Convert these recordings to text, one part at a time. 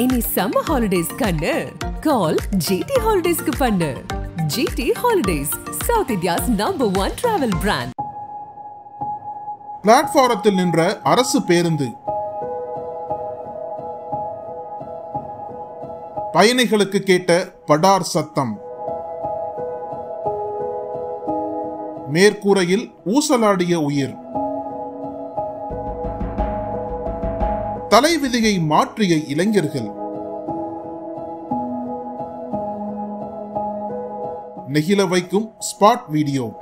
இனி summer holidays கண்ணு. கால் GT ஹாலிடேஸ்க்கு பண்ணு. GT holidays South India's number one travel brand பிளாட்ஃபாரத்தில் நின்ற அரசு பேருந்து. பயணிகளுக்கு கேட்ட படார் சத்தம். மேற்கூரையில் ஊசலாடிய உயிர். தலைவிதியை மாற்றிய இளைஞர்கள். நெகிழ வைக்கும் ஸ்பாட் வீடியோ.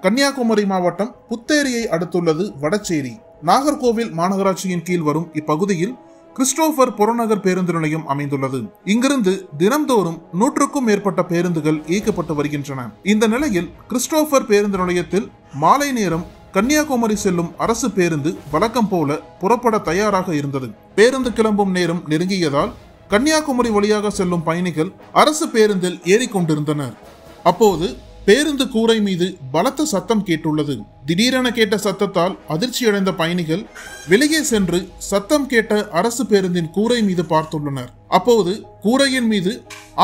கன்னியாகுமரி மாவட்டம் புத்தேரியை அடுத்துள்ளது வடச்சேரி. நாகர்கோவில் மாநகராட்சியின் கீழ் வரும் இப்பகுதியில் கிறிஸ்டோபர் புறநகர் பேருந்து நிலையம் அமைந்துள்ளது. இங்கிருந்து தினம்தோறும் நூற்றுக்கும் மேற்பட்ட பேருந்துகள் இயக்கப்பட்டு வருகின்றன. இந்த நிலையில் கிறிஸ்டோபர் பேருந்து நிலையத்தில் மாலை நேரம் கன்னியாகுமரி செல்லும் அரசு பேருந்து வழக்கம் போல புறப்பட தயாராக இருந்தது. பேருந்து கிளம்பும் நேரம் நெருங்கியதால் கன்னியாகுமரி வழியாக செல்லும் பயணிகள் அரசு பேருந்தில் ஏறிக்கொண்டிருந்தனர் அப்போது பேருந்து கூரை மீது பலத்த சத்தம் கேட்டுள்ளது. திடீரென கேட்ட சத்தத்தால் அதிர்ச்சியடைந்த பயணிகள் வெளியே சென்று சத்தம் கேட்ட அரசு பேருந்தின் கூரை மீது பார்த்துள்ளனர். அப்போது கூரையின் மீது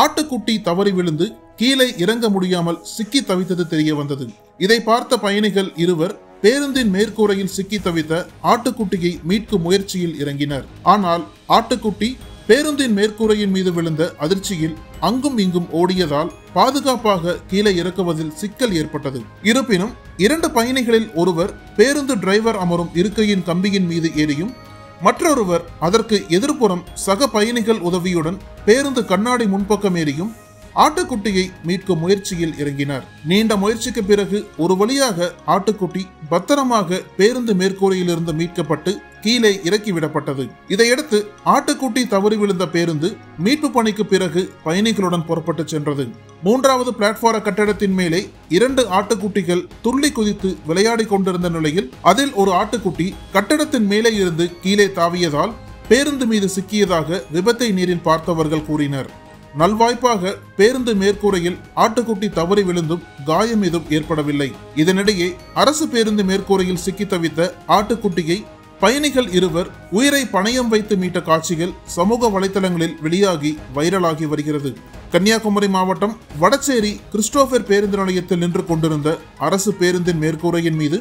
ஆட்டுக்குட்டி தவறி விழுந்து கீழே இறங்க முடியாமல் சிக்கி தவித்தது தெரிய வந்தது இதை பார்த்த பயணிகள் இருவர் பேருந்தின் மேற்கூரையில் சிக்கி தவித்த ஆட்டுக்குட்டியை மீட்கும் முயற்சியில் இறங்கினர். ஆனால் ஆட்டுக்குட்டி பேருந்தின் மேற்கூரையின் மீது விழுந்த அதிர்ச்சியில் அங்கும் இங்கும் ஓடியதால் பாதுகாப்பாக கீழே இறக்குவதில் சிக்கல் ஏற்பட்டது. இருப்பினும் இரண்டு பயணிகளில் ஒருவர் பேருந்து டிரைவர் அமரும் இருக்கையின் கம்பியின் மீது ஏறியும் மற்றொருவர் அதற்கு எதிர்ப்புறம் சக பயணிகள் உதவியுடன் பேருந்து கண்ணாடி முன்பக்கம் ஏறியும் ஆட்டுக்குட்டியை மீட்கும் முயற்சியில் இறங்கினார். நீண்ட முயற்சிக்கு பிறகு ஒரு வழியாக ஆட்டுக்குட்டி பத்திரமாக பேருந்து மேற்கூரையிலிருந்து மீட்கப்பட்டு கீழே இறக்கிவிடப்பட்டது. இதையடுத்து ஆட்டுக்குட்டி தவறி விழுந்த பேருந்து மீட்பு பணிக்கு பிறகு பயணிகளுடன் புறப்பட்டு சென்றது. மூன்றாவது பிளாட்பார கட்டடத்தின் மேலே இரண்டு ஆட்டுக்குட்டிகள் துள்ளி குதித்து விளையாடி கொண்டிருந்த நிலையில் அதில் ஒரு ஆட்டுக்குட்டி கட்டடத்தின் மேலே இருந்து கீழே தாவியதால் பேருந்து மீது சிக்கியதாக விபத்தை நீரில் பார்த்தவர்கள் கூறினர். நல்வாய்ப்பாக பேருந்து மேற்கூரையில் ஆட்டுக்குட்டி தவறி விழுந்தும் காயம் எதுவும் ஏற்படவில்லை. இதனிடையே அரசு பேருந்து மேற்கூரையில் சிக்கி தவித்த ஆட்டுக்குட்டியை பயணிகள் இருவர் உயிரை பணயம் வைத்து மீட்ட காட்சிகள் சமூக வலைதளங்களில் வெளியாகி வைரலாகி வருகிறது. கன்னியாகுமரி மாவட்டம் வடச்சேரி கிறிஸ்டோபர் பேருந்து நிலையத்தில் நின்று கொண்டிருந்த அரசு பேருந்தின் மேற்கூரையின் மீது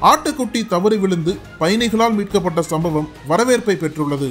ஆட்டுக்குட்டி தவறி விழுந்து பயணிகளால் மீட்கப்பட்ட சம்பவம் வரவேற்பை பெற்றுள்ளது.